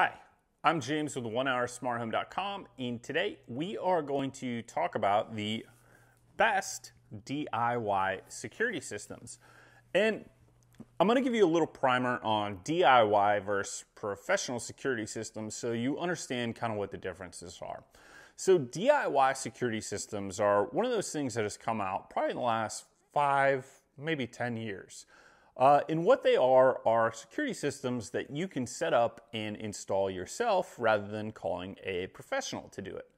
Hi, I'm James with OneHourSmartHome.com, and today we are going to talk about the best DIY security systems. And I'm going to give you a little primer on DIY versus professional security systems so you understand kind of what the differences are. So, DIY security systems are one of those things that has come out probably in the last five, maybe 10 years. Uh, and what they are are security systems that you can set up and install yourself rather than calling a professional to do it.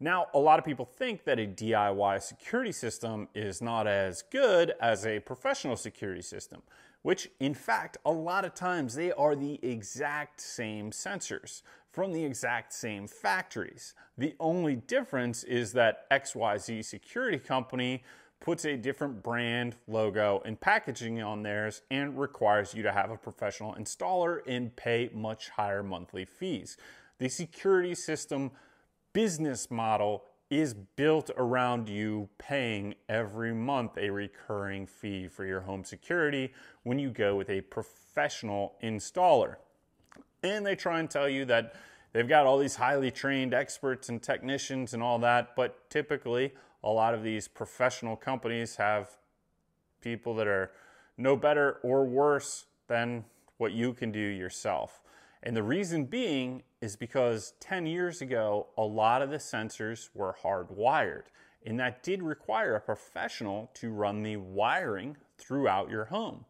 Now, a lot of people think that a DIY security system is not as good as a professional security system, which in fact, a lot of times they are the exact same sensors from the exact same factories. The only difference is that XYZ security company puts a different brand, logo, and packaging on theirs and requires you to have a professional installer and pay much higher monthly fees. The security system business model is built around you paying every month a recurring fee for your home security when you go with a professional installer. And they try and tell you that they've got all these highly trained experts and technicians and all that, but typically a lot of these professional companies have people that are no better or worse than what you can do yourself. And the reason being is because 10 years ago, a lot of the sensors were hardwired, and that did require a professional to run the wiring throughout your home.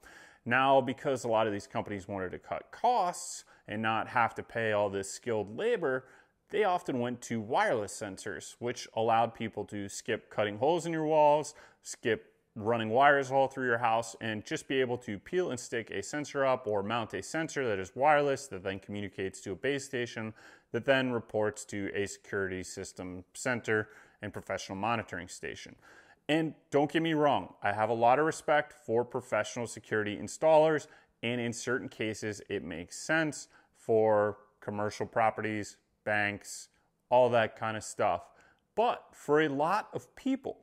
Now, because a lot of these companies wanted to cut costs and not have to pay all this skilled labor, they often went to wireless sensors, which allowed people to skip cutting holes in your walls, skip running wires all through your house, and just be able to peel and stick a sensor up or mount a sensor that is wireless that then communicates to a base station that then reports to a security system center and professional monitoring station. And don't get me wrong, I have a lot of respect for professional security installers, and in certain cases, it makes sense for commercial properties, banks, all that kind of stuff. But for a lot of people,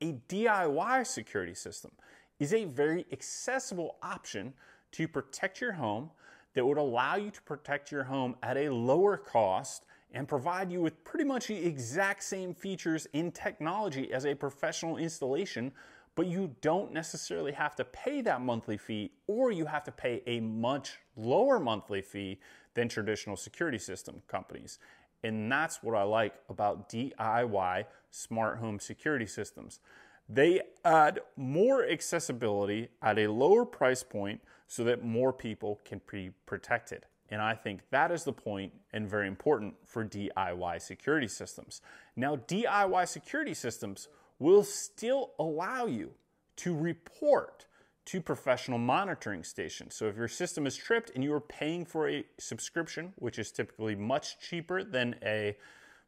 a DIY security system is a very accessible option to protect your home that would allow you to protect your home at a lower cost and provide you with pretty much the exact same features in technology as a professional installation, but you don't necessarily have to pay that monthly fee or you have to pay a much lower monthly fee than traditional security system companies. And that's what I like about DIY smart home security systems. They add more accessibility at a lower price point so that more people can be protected. And I think that is the point and very important for DIY security systems. Now, DIY security systems will still allow you to report to professional monitoring stations. So if your system is tripped and you are paying for a subscription, which is typically much cheaper than a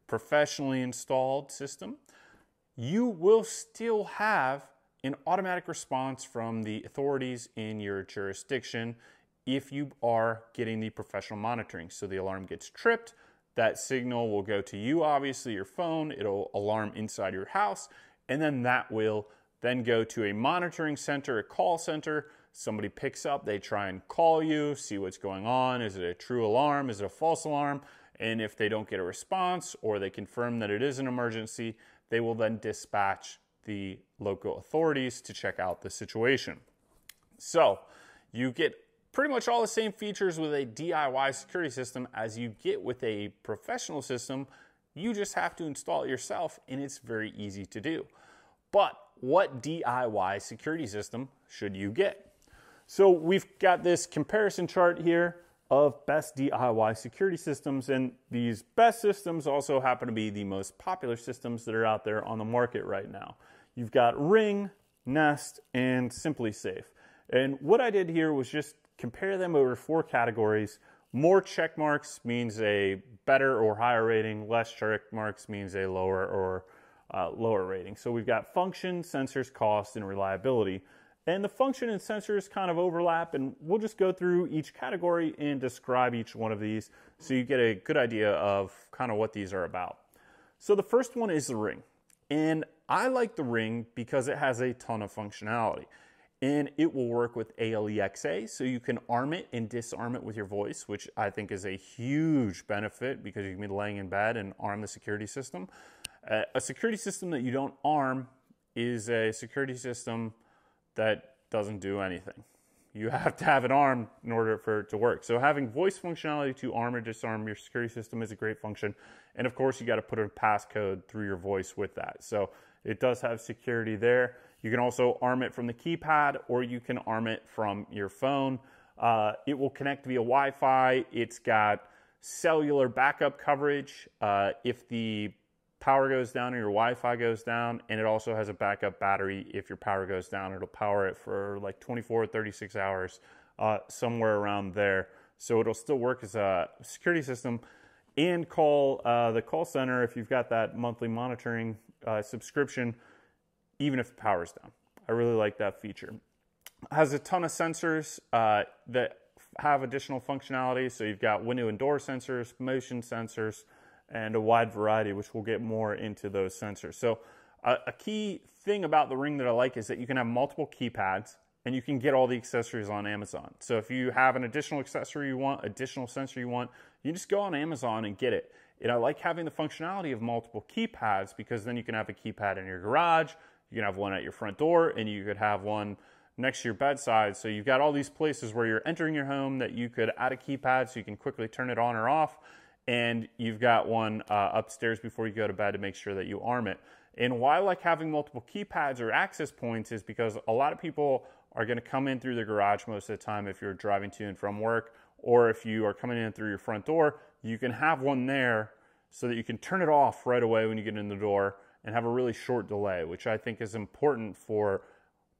professionally installed system, you will still have an automatic response from the authorities in your jurisdiction if you are getting the professional monitoring. So the alarm gets tripped, that signal will go to you, obviously, your phone, it'll alarm inside your house, and then that will then go to a monitoring center, a call center. Somebody picks up, they try and call you, see what's going on. Is it a true alarm? Is it a false alarm? And if they don't get a response or they confirm that it is an emergency, they will then dispatch the local authorities to check out the situation. So you get pretty much all the same features with a DIY security system as you get with a professional system. You just have to install it yourself, and it's very easy to do. But what DIY security system should you get? So we've got this comparison chart here of best DIY security systems, and these best systems also happen to be the most popular systems that are out there on the market right now. You've got Ring, Nest, and SimpliSafe. And what I did here was just compare them over four categories. More check marks means a better or higher rating, less check marks means a lower or uh, lower rating. So we've got function, sensors, cost, and reliability. And the function and sensors kind of overlap, and we'll just go through each category and describe each one of these so you get a good idea of kind of what these are about. So the first one is the ring. And I like the ring because it has a ton of functionality. and it will work with ALEXA. So you can arm it and disarm it with your voice, which I think is a huge benefit because you can be laying in bed and arm the security system. A security system that you don't arm is a security system that doesn't do anything. You have to have it armed in order for it to work. So having voice functionality to arm or disarm your security system is a great function. And of course, you got to put a passcode through your voice with that. So it does have security there. You can also arm it from the keypad or you can arm it from your phone. Uh, it will connect via Wi Fi. It's got cellular backup coverage uh, if the power goes down or your Wi Fi goes down. And it also has a backup battery if your power goes down. It'll power it for like 24 or 36 hours, uh, somewhere around there. So it'll still work as a security system and call uh, the call center if you've got that monthly monitoring uh, subscription even if the power's down. I really like that feature. It has a ton of sensors uh, that have additional functionality. So you've got window and door sensors, motion sensors, and a wide variety, which we'll get more into those sensors. So a key thing about the Ring that I like is that you can have multiple keypads and you can get all the accessories on Amazon. So if you have an additional accessory you want, additional sensor you want, you just go on Amazon and get it. And I like having the functionality of multiple keypads because then you can have a keypad in your garage, you can have one at your front door, and you could have one next to your bedside. So you've got all these places where you're entering your home that you could add a keypad so you can quickly turn it on or off. And you've got one uh, upstairs before you go to bed to make sure that you arm it. And why I like having multiple keypads or access points is because a lot of people are going to come in through the garage most of the time if you're driving to and from work, or if you are coming in through your front door, you can have one there so that you can turn it off right away when you get in the door and have a really short delay, which I think is important for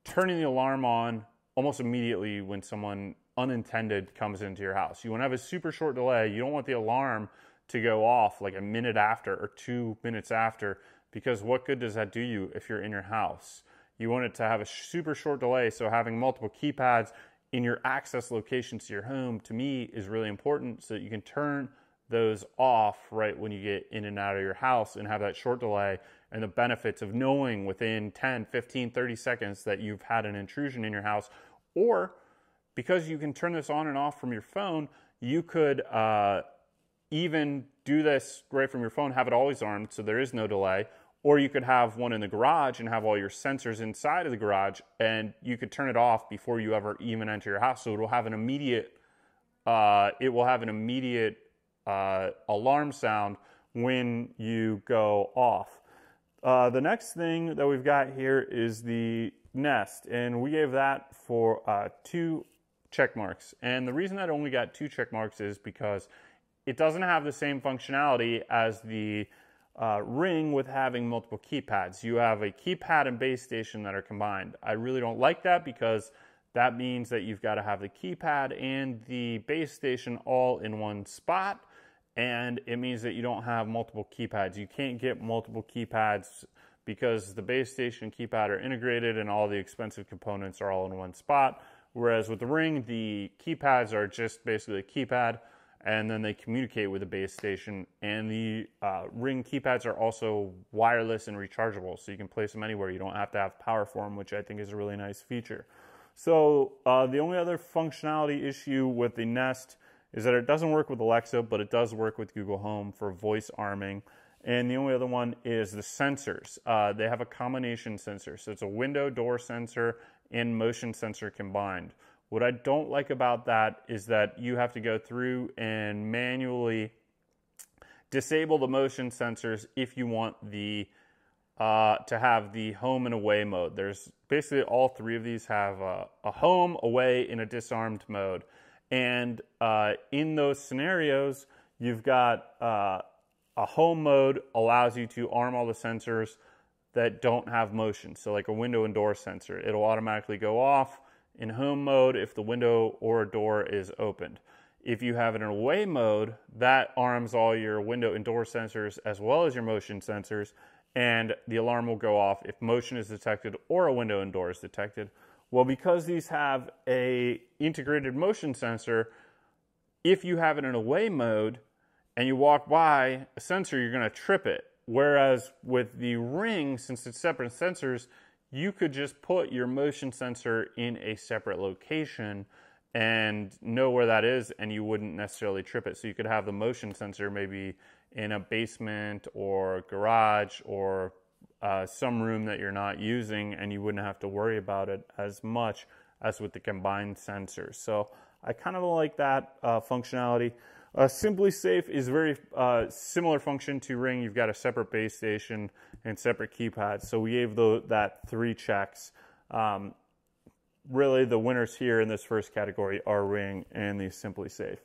turning the alarm on almost immediately when someone unintended comes into your house. You want to have a super short delay. You don't want the alarm to go off like a minute after or two minutes after, because what good does that do you if you're in your house? You want it to have a super short delay, so having multiple keypads in your access locations to your home to me is really important so that you can turn those off right when you get in and out of your house and have that short delay and the benefits of knowing within 10, 15, 30 seconds that you've had an intrusion in your house. Or because you can turn this on and off from your phone, you could uh, even do this right from your phone, have it always armed so there is no delay. Or you could have one in the garage and have all your sensors inside of the garage, and you could turn it off before you ever even enter your house. So it will have an immediate, uh, it will have an immediate uh, alarm sound when you go off. Uh, the next thing that we've got here is the Nest, and we gave that for uh, two check marks. And the reason that only got two check marks is because it doesn't have the same functionality as the uh, Ring with having multiple keypads. You have a keypad and base station that are combined. I really don't like that because that means that you've got to have the keypad and the base station all in one spot and it means that you don't have multiple keypads. You can't get multiple keypads because the base station keypad are integrated and all the expensive components are all in one spot. Whereas with the Ring, the keypads are just basically a keypad and then they communicate with the base station. And the uh, Ring keypads are also wireless and rechargeable, so you can place them anywhere. You don't have to have power for them, which I think is a really nice feature. So uh, the only other functionality issue with the Nest is that it doesn't work with Alexa, but it does work with Google Home for voice arming. And the only other one is the sensors. Uh, they have a combination sensor. So it's a window door sensor and motion sensor combined. What I don't like about that is that you have to go through and manually disable the motion sensors if you want the uh, to have the home and away mode. There's basically all three of these have a, a home, away, and a disarmed mode. And uh, in those scenarios, you've got uh, a home mode allows you to arm all the sensors that don't have motion. So, like a window and door sensor, it'll automatically go off in home mode if the window or door is opened. If you have an away mode, that arms all your window and door sensors as well as your motion sensors, and the alarm will go off if motion is detected or a window and door is detected. Well, because these have a integrated motion sensor, if you have it in away mode and you walk by a sensor, you're going to trip it. Whereas with the ring, since it's separate sensors, you could just put your motion sensor in a separate location and know where that is and you wouldn't necessarily trip it. So you could have the motion sensor maybe in a basement or garage or uh, some room that you're not using and you wouldn't have to worry about it as much as with the combined sensors. So I kind of like that uh, functionality. Uh, SimpliSafe is very uh, similar function to Ring. You've got a separate base station and separate keypads. So we gave the, that three checks. Um, really, the winners here in this first category are Ring and the SimpliSafe.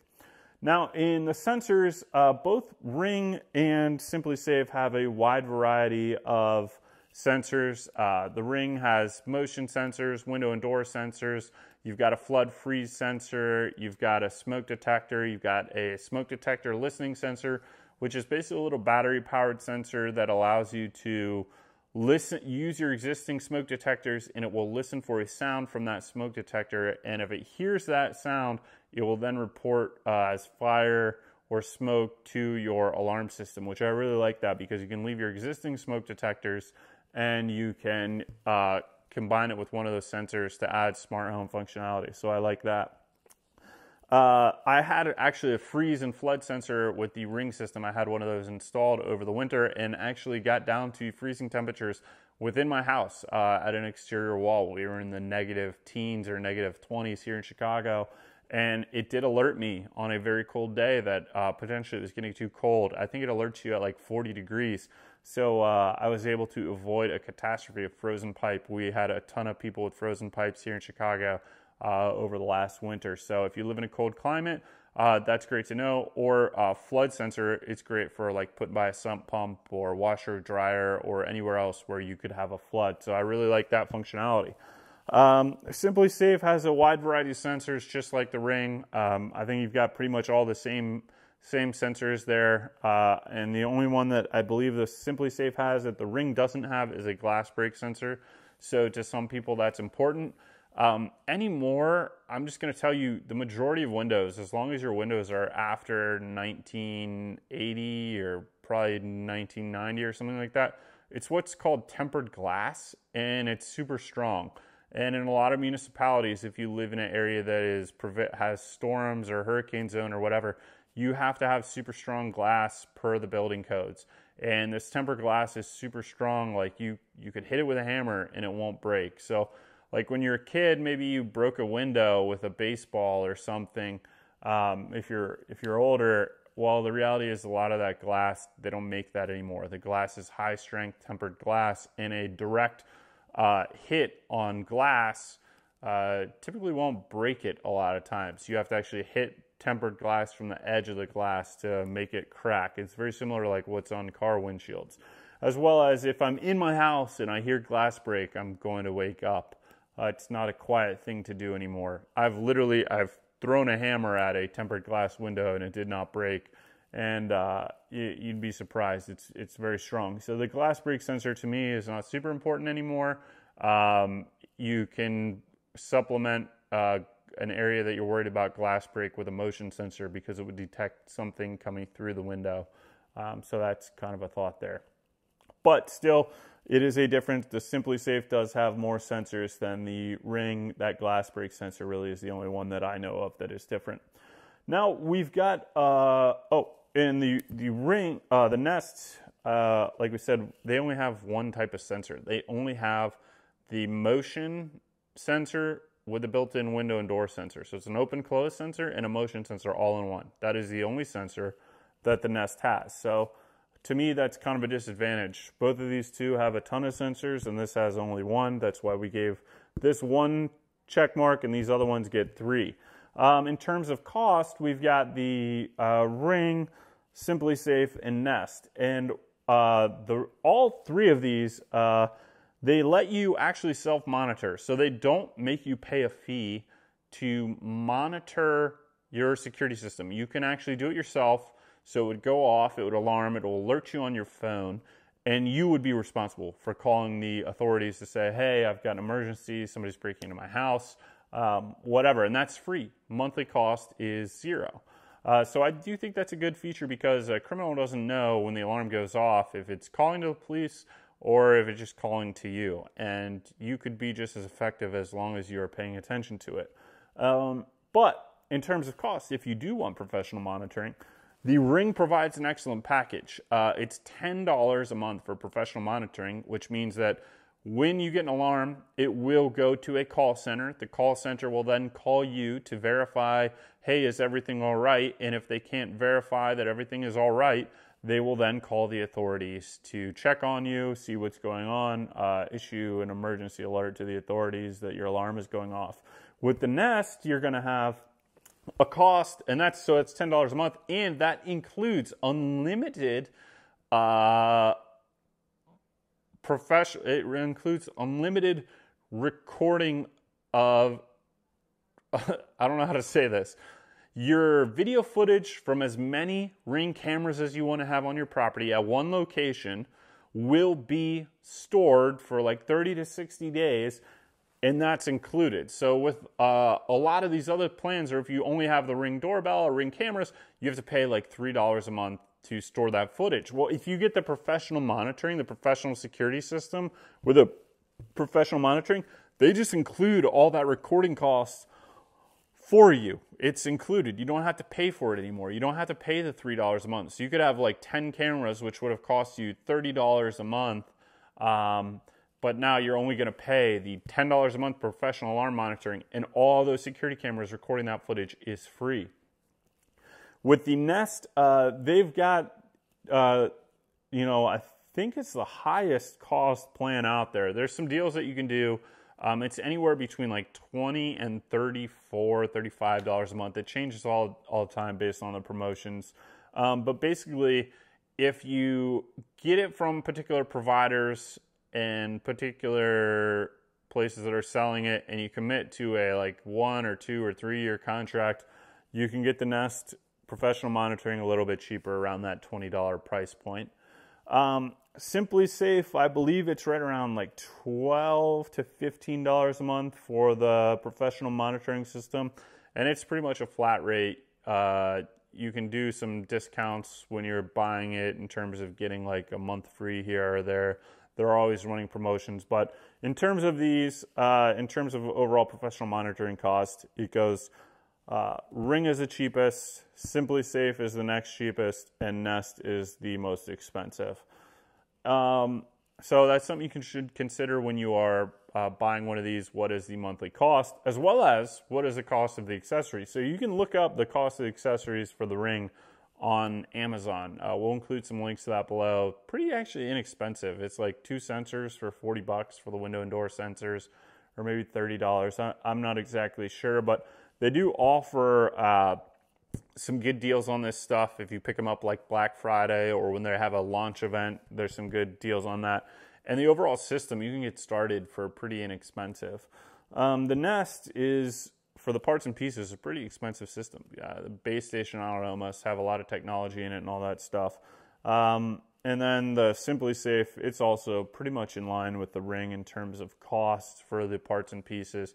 Now, in the sensors, uh, both Ring and SimpliSafe have a wide variety of sensors. Uh, the Ring has motion sensors, window and door sensors. You've got a flood freeze sensor. You've got a smoke detector. You've got a smoke detector listening sensor, which is basically a little battery powered sensor that allows you to listen use your existing smoke detectors and it will listen for a sound from that smoke detector and if it hears that sound it will then report uh, as fire or smoke to your alarm system which i really like that because you can leave your existing smoke detectors and you can uh, combine it with one of those sensors to add smart home functionality so i like that uh, I had actually a freeze and flood sensor with the ring system. I had one of those installed over the winter and actually got down to freezing temperatures within my house uh, at an exterior wall. We were in the negative teens or negative 20s here in Chicago. And it did alert me on a very cold day that uh, potentially it was getting too cold. I think it alerts you at like 40 degrees. So uh, I was able to avoid a catastrophe of frozen pipe. We had a ton of people with frozen pipes here in Chicago uh, over the last winter. So if you live in a cold climate, uh, that's great to know. Or uh, flood sensor, it's great for like put by a sump pump or washer dryer or anywhere else where you could have a flood. So I really like that functionality. Um, SimpliSafe has a wide variety of sensors, just like the Ring. Um, I think you've got pretty much all the same same sensors there, uh, and the only one that I believe the SimpliSafe has that the Ring doesn't have is a glass break sensor. So to some people, that's important. Um, anymore, I'm just going to tell you the majority of windows, as long as your windows are after 1980 or probably 1990 or something like that, it's what's called tempered glass and it's super strong. And in a lot of municipalities, if you live in an area that is has storms or hurricane zone or whatever, you have to have super strong glass per the building codes. And this tempered glass is super strong. Like you, you could hit it with a hammer and it won't break. So like when you're a kid, maybe you broke a window with a baseball or something. Um, if you're if you're older, well, the reality is a lot of that glass they don't make that anymore. The glass is high strength tempered glass, and a direct uh, hit on glass uh, typically won't break it a lot of times. You have to actually hit tempered glass from the edge of the glass to make it crack. It's very similar to like what's on car windshields. As well as if I'm in my house and I hear glass break, I'm going to wake up. Uh, it's not a quiet thing to do anymore. I've literally I've thrown a hammer at a tempered glass window and it did not break. And uh, you'd be surprised. It's it's very strong. So the glass break sensor to me is not super important anymore. Um, you can supplement uh, an area that you're worried about glass break with a motion sensor because it would detect something coming through the window. Um, so that's kind of a thought there. But still, it is a difference. The SimpliSafe does have more sensors than the Ring. That glass break sensor really is the only one that I know of that is different. Now we've got uh, oh, in the the Ring, uh, the Nest, uh, like we said, they only have one type of sensor. They only have the motion sensor with a built-in window and door sensor. So it's an open-close sensor and a motion sensor all in one. That is the only sensor that the Nest has. So to me, that's kind of a disadvantage. Both of these two have a ton of sensors, and this has only one. That's why we gave this one check mark, and these other ones get three. Um, in terms of cost, we've got the uh, Ring, SimpliSafe, and Nest, and uh, the all three of these uh, they let you actually self-monitor, so they don't make you pay a fee to monitor your security system. You can actually do it yourself. So it would go off, it would alarm, it will alert you on your phone, and you would be responsible for calling the authorities to say, hey, I've got an emergency, somebody's breaking into my house, um, whatever. And that's free. Monthly cost is zero. Uh, so I do think that's a good feature because a criminal doesn't know when the alarm goes off if it's calling to the police or if it's just calling to you. And you could be just as effective as long as you're paying attention to it. Um, but in terms of cost, if you do want professional monitoring, the Ring provides an excellent package. Uh, it's $10 a month for professional monitoring, which means that when you get an alarm, it will go to a call center. The call center will then call you to verify, hey, is everything all right? And if they can't verify that everything is all right, they will then call the authorities to check on you, see what's going on, uh, issue an emergency alert to the authorities that your alarm is going off. With the Nest, you're going to have a cost, and that's so it's ten dollars a month, and that includes unlimited. Uh, professional. It includes unlimited recording of. I don't know how to say this. Your video footage from as many ring cameras as you want to have on your property at one location will be stored for like 30 to 60 days and that's included. So with uh, a lot of these other plans, or if you only have the Ring doorbell or Ring cameras, you have to pay like three dollars a month to store that footage. Well, if you get the professional monitoring, the professional security system with a professional monitoring, they just include all that recording costs for you. It's included. You don't have to pay for it anymore. You don't have to pay the $3 a month. So you could have like 10 cameras, which would have cost you $30 a month. Um, but now you're only going to pay the $10 a month professional alarm monitoring, and all those security cameras recording that footage is free. With the Nest, uh, they've got, uh, you know, I think it's the highest cost plan out there. There's some deals that you can do. Um, it's anywhere between like 20 and 34 $35 a month. It changes all, all the time based on the promotions. Um, but basically, if you get it from particular providers and particular places that are selling it and you commit to a like one or two or three year contract, you can get the Nest professional monitoring a little bit cheaper around that $20 price point. Um, SimpliSafe, I believe it's right around like 12 to $15 a month for the professional monitoring system. And it's pretty much a flat rate. Uh, you can do some discounts when you're buying it in terms of getting like a month free here or there. They're always running promotions. But in terms of these, uh, in terms of overall professional monitoring cost, it goes uh, Ring is the cheapest, SimpliSafe is the next cheapest, and Nest is the most expensive. Um, so that's something you can, should consider when you are uh, buying one of these. What is the monthly cost, as well as what is the cost of the accessories? So you can look up the cost of the accessories for the Ring on Amazon. Uh, we'll include some links to that below. Pretty actually inexpensive. It's like two sensors for 40 bucks for the window and door sensors, or maybe $30. I'm not exactly sure, but they do offer uh, some good deals on this stuff. If you pick them up like Black Friday or when they have a launch event, there's some good deals on that. And the overall system, you can get started for pretty inexpensive. Um, the Nest is, for the parts and pieces, a pretty expensive system. the base station, I don't know, must have a lot of technology in it and all that stuff. Um, and then the SimpliSafe, it's also pretty much in line with the Ring in terms of cost for the parts and pieces.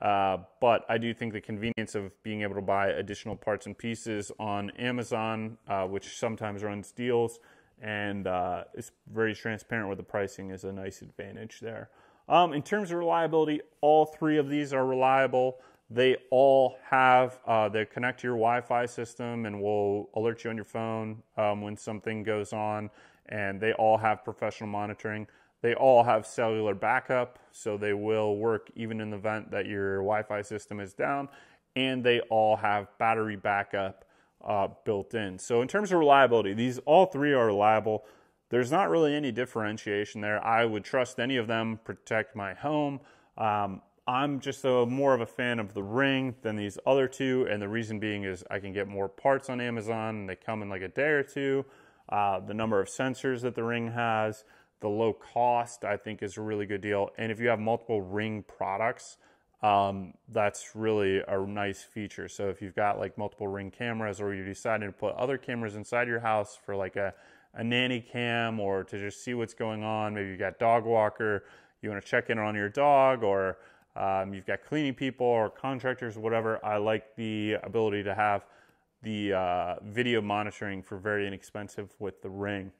Uh, but I do think the convenience of being able to buy additional parts and pieces on Amazon, uh, which sometimes runs deals and uh, is very transparent with the pricing, is a nice advantage there. Um, in terms of reliability, all three of these are reliable. They all have, uh, they connect to your Wi Fi system and will alert you on your phone um, when something goes on, and they all have professional monitoring. They all have cellular backup, so they will work even in the event that your Wi Fi system is down, and they all have battery backup uh, built in. So, in terms of reliability, these all three are reliable. There's not really any differentiation there. I would trust any of them, protect my home. Um, I'm just a, more of a fan of the Ring than these other two, and the reason being is I can get more parts on Amazon, they come in like a day or two. Uh, the number of sensors that the Ring has, the low cost, I think, is a really good deal. And if you have multiple Ring products, um, that's really a nice feature. So if you've got like multiple Ring cameras, or you're deciding to put other cameras inside your house for like a, a nanny cam or to just see what's going on, maybe you've got dog walker, you want to check in on your dog, or um, you've got cleaning people or contractors, whatever. I like the ability to have the uh, video monitoring for very inexpensive with the Ring.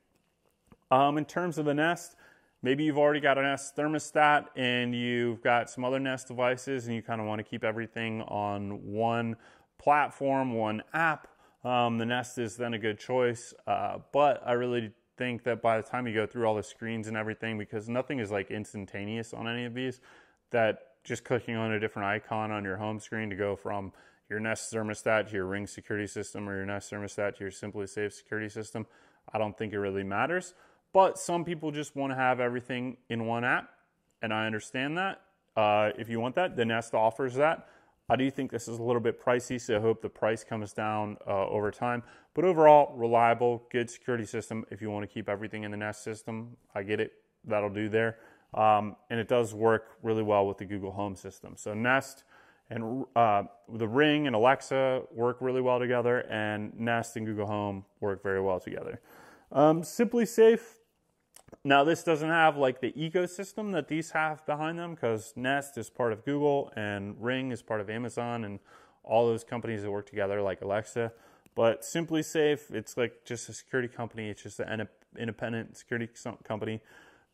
Um, in terms of the Nest, maybe you've already got a Nest thermostat and you've got some other Nest devices and you kind of want to keep everything on one platform, one app. Um, the Nest is then a good choice. Uh, but I really think that by the time you go through all the screens and everything, because nothing is like instantaneous on any of these, that just clicking on a different icon on your home screen to go from your Nest thermostat to your Ring security system or your Nest thermostat to your SimpliSafe security system, I don't think it really matters. But some people just want to have everything in one app, and I understand that. Uh, if you want that, the Nest offers that. I do think this is a little bit pricey, so I hope the price comes down uh, over time. But overall, reliable, good security system. If you want to keep everything in the Nest system, I get it. That'll do there. Um, and it does work really well with the Google Home system. So Nest and uh, the Ring and Alexa work really well together, and Nest and Google Home work very well together. Um, SimpliSafe. Now this doesn't have like the ecosystem that these have behind them because Nest is part of Google and Ring is part of Amazon and all those companies that work together like Alexa. But SimpliSafe, it's like just a security company. It's just an independent security company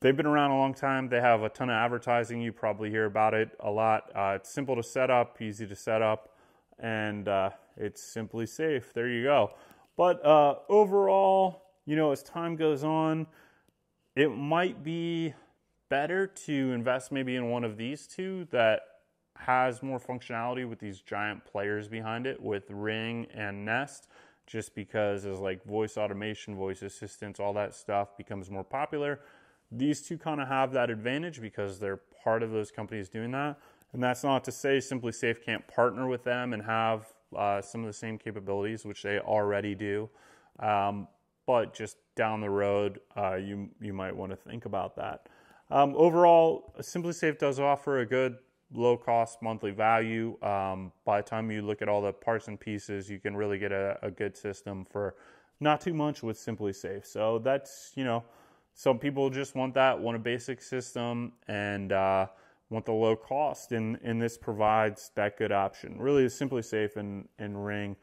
They've been around a long time. They have a ton of advertising. You probably hear about it a lot. Uh, it's simple to set up, easy to set up, and uh, it's SimpliSafe. There you go. But uh, overall, you know, as time goes on, it might be better to invest maybe in one of these two that has more functionality with these giant players behind it with Ring and Nest just because as like voice automation, voice assistance, all that stuff becomes more popular these two kind of have that advantage because they're part of those companies doing that. And that's not to say SimpliSafe can't partner with them and have uh, some of the same capabilities, which they already do. Um, but just down the road, uh, you you might want to think about that. Um, overall, SimpliSafe does offer a good low cost monthly value. Um, by the time you look at all the parts and pieces, you can really get a, a good system for not too much with SimpliSafe. So that's you know some people just want that, want a basic system, and uh, want the low cost, and, and this provides that good option. Really, SimpliSafe and, and Ring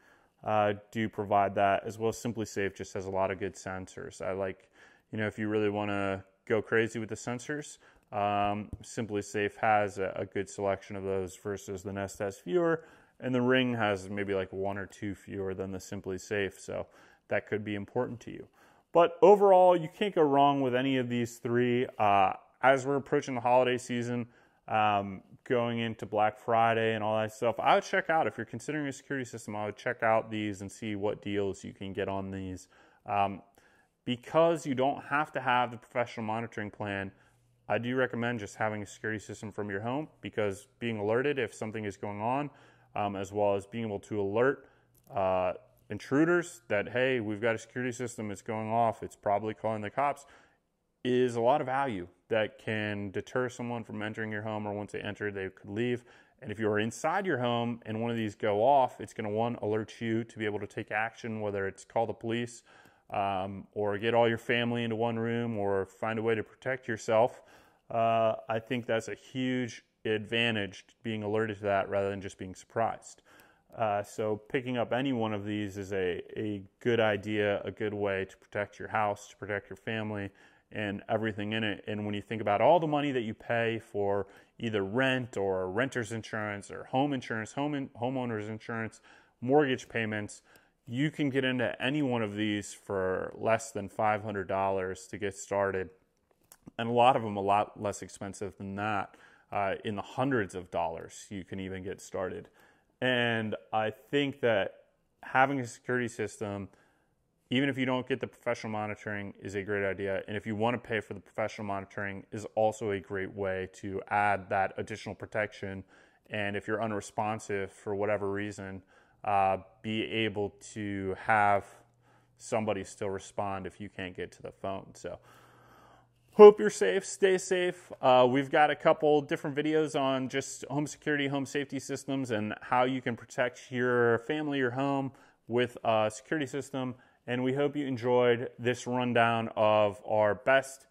uh, do provide that, as well as SimpliSafe just has a lot of good sensors. I like, you know, if you really want to go crazy with the sensors, um, SimpliSafe has a, a, good selection of those versus the Nest has fewer, and the Ring has maybe like one or two fewer than the SimpliSafe, so that could be important to you. But overall, you can't go wrong with any of these three. Uh, as we're approaching the holiday season, um, going into Black Friday and all that stuff, I would check out if you're considering a security system. I would check out these and see what deals you can get on these. Um, because you don't have to have the professional monitoring plan, I do recommend just having a security system from your home because being alerted if something is going on, um, as well as being able to alert uh, intruders that, hey, we've got a security system, it's going off, it's probably calling the cops, is a lot of value that can deter someone from entering your home or once they enter, they could leave. And if you're inside your home and one of these go off, it's going to one alert you to be able to take action, whether it's call the police um, or get all your family into one room or find a way to protect yourself. Uh, I think that's a huge advantage being alerted to that rather than just being surprised. Uh, so picking up any one of these is a, a good idea, a good way to protect your house, to protect your family, and everything in it. And when you think about all the money that you pay for either rent or renter's insurance or home insurance, home in, homeowner's insurance, mortgage payments, you can get into any one of these for less than $500 to get started. And a lot of them a lot less expensive than that. Uh, in the hundreds of dollars, you can even get started. And I think that having a security system, even if you don't get the professional monitoring, is a great idea. And if you want to pay for the professional monitoring, is also a great way to add that additional protection. And if you're unresponsive for whatever reason, uh, be able to have somebody still respond if you can't get to the phone. So Hope you're safe. Stay safe. Uh, we've got a couple different videos on just home security, home safety systems, and how you can protect your family, your home with a security system. And we hope you enjoyed this rundown of our best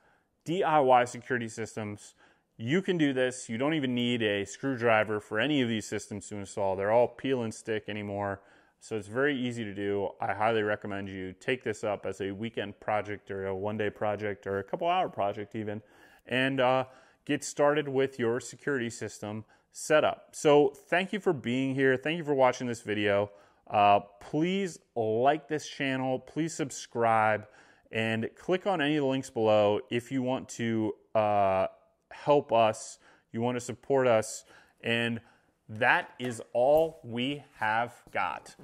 DIY security systems. You can do this. You don't even need a screwdriver for any of these systems to install. They're all peel and stick anymore. So it's very easy to do. I highly recommend you take this up as a weekend project or a one day project or a couple hour project even and uh, get started with your security system setup. So thank you for being here. Thank you for watching this video. Uh, please like this channel. Please subscribe and click on any of the links below if you want to uh, help us, you want to support us, and that is all we have got.